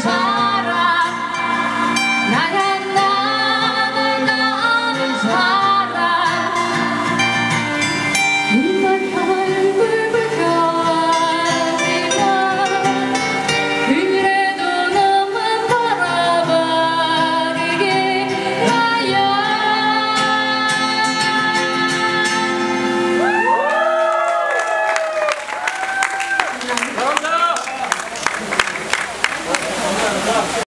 Cause